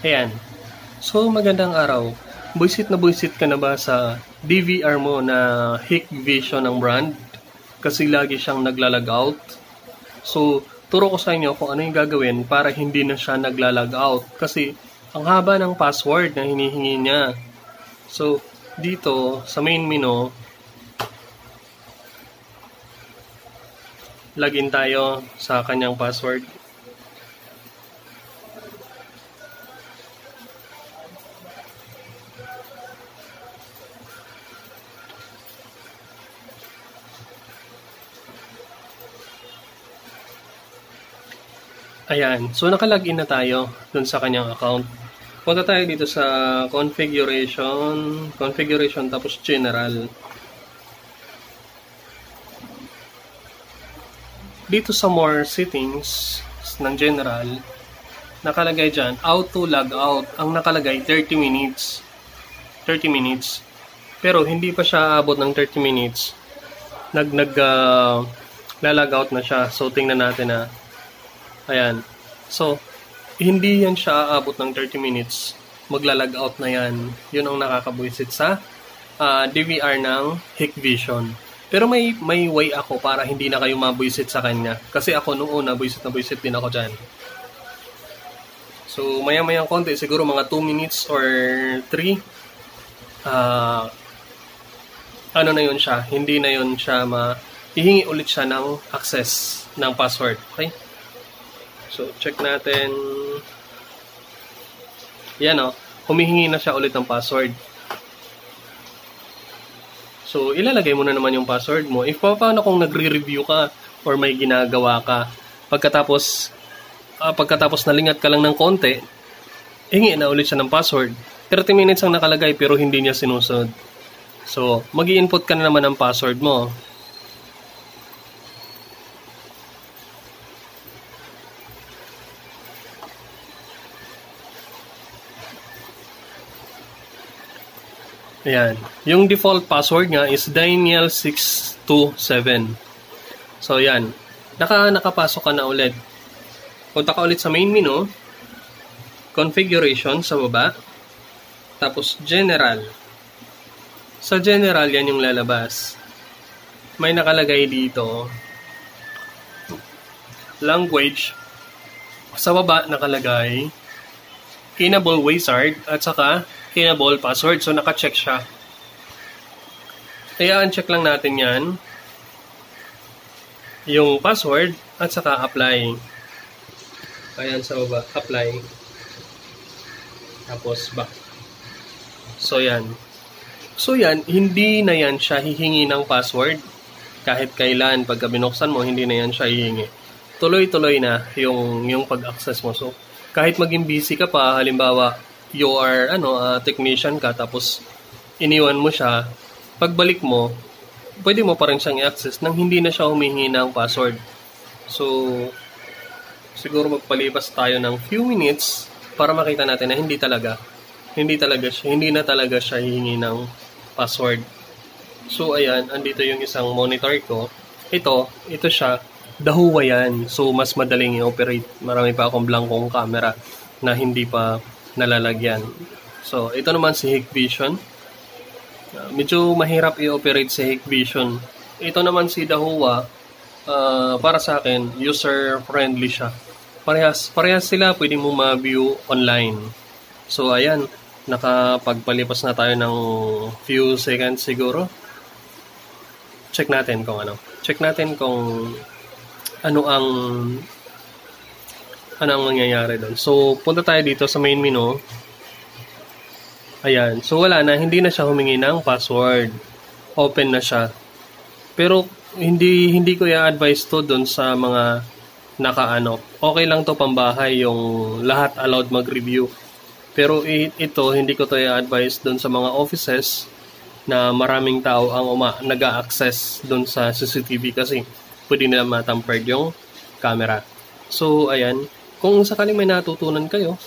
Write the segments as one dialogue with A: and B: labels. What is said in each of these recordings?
A: Ayan. So, magandang araw. Buisit na buisit ka na ba sa DVR mo na Hikvision ng brand? Kasi lagi siyang naglalag out. So, turo ko sa inyo kung ano yung gagawin para hindi na siya naglalag out. Kasi, ang haba ng password na hinihingi niya. So, dito, sa main menu, login tayo sa kanyang password. Ayan. So, nakalagin na tayo dun sa kanyang account. Punta tayo dito sa configuration, configuration tapos general. Dito sa more settings ng general, nakalagay dyan, auto log out. Ang nakalagay, 30 minutes. 30 minutes. Pero hindi pa siya abot ng 30 minutes. Nag, nag, uh, out na siya. So, tingnan natin na Ayan. So, hindi yan siya aabot ng 30 minutes. Maglalag out na yan. Yun ang nakakabuisit sa uh, ah, DVR ng Hikvision. Pero may may way ako para hindi na kayo mabuisit sa kanya. Kasi ako nung una, buisit na buisit din ako dyan. So, maya-mayang konti, siguro mga 2 minutes or 3, uh, ah, ano na yun siya, hindi na yun siya ma, ihingi ulit siya ng access ng password. Okay? So, check natin. Yan o. Oh, humihingi na siya ulit ng password. So, ilalagay mo na naman yung password mo. If paano kung nagre-review ka or may ginagawa ka, pagkatapos uh, pagkatapos nalingat ka lang ng konti, hingi na ulit siya ng password. 30 minutes ang nakalagay pero hindi niya sinusunod. So, mag input ka na naman ng password mo. Ayan. Yung default password nga is Daniel627. So, ayan. Naka, nakapasok ka na ulit. Punta ka ulit sa main menu. Configuration sa baba. Tapos, General. Sa General, yan yung lalabas. May nakalagay dito. Language. Sa baba, nakalagay. Enable Wizard. At saka, enable password. So, naka-check siya. Kaya, uncheck lang natin yan. Yung password at saka apply. Ayan sa baba. Apply. Tapos, back. So, yan. So, yan. Hindi na yan siya hihingi ng password. Kahit kailan, pagka binuksan mo, hindi na yan siya hihingi. Tuloy-tuloy na yung, yung pag-access mo. So, kahit maging busy ka pa, halimbawa, you are ano uh, technician ka tapos iniwan mo siya, pagbalik mo, pwede mo pa rin siyang i-access nang hindi na siya humihingi ng password. So, siguro magpalipas tayo ng few minutes para makita natin na hindi talaga hindi talaga siya, hindi na talaga siya hihingi ng password. So, ayan, andito yung isang monitor ko. Ito, ito siya, dahuwa yan. So, mas madaling i-operate. Marami pa akong blankong camera na hindi pa nalalagyan. So, ito naman si Hikvision. Uh, medyo mahirap i-operate si Hikvision. Ito naman si Dahua, uh, para sa akin, user-friendly siya. Parehas, parehas sila, pwede mo ma-view online. So, ayan, nakapagpalipas na tayo ng few seconds siguro. Check natin kung ano. Check natin kung ano ang ano ang mangyayari doon. So, punta tayo dito sa main menu. Ayan. So, wala na. Hindi na siya humingi ng password. Open na siya. Pero, hindi hindi ko i-advise to doon sa mga nakaano. Okay lang to pambahay yung lahat allowed mag-review. Pero ito, hindi ko to i-advise doon sa mga offices na maraming tao ang uma nag-access doon sa CCTV kasi pwede nila matampered yung camera. So, ayan. Kung sakaling may natutunan kayo,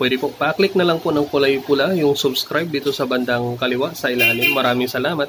A: pwede po pa-click na lang po ng kulay pula yung subscribe dito sa bandang kaliwa sa ilalim. Maraming salamat.